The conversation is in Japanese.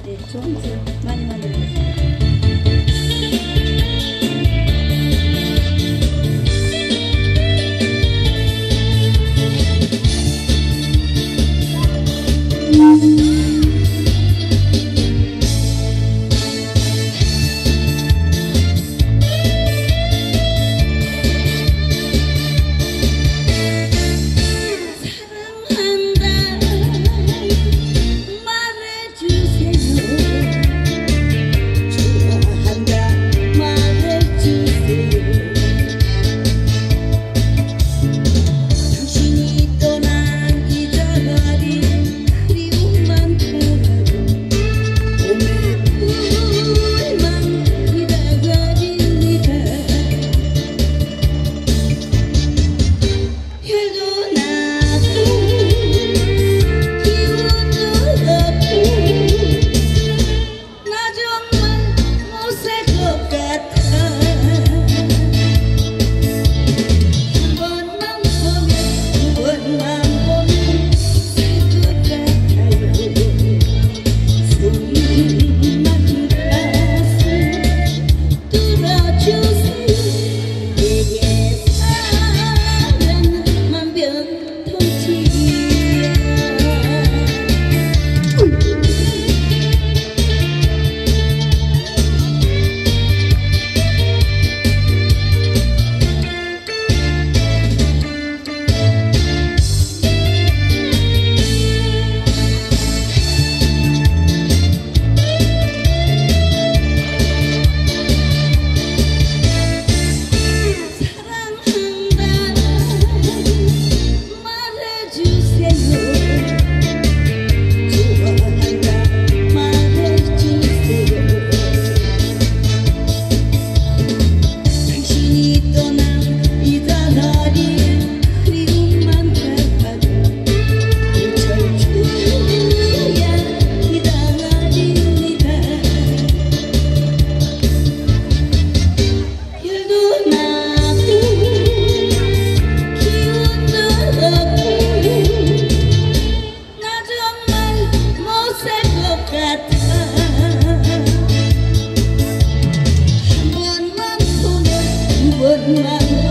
って超面白何何ですうん。Hãy subscribe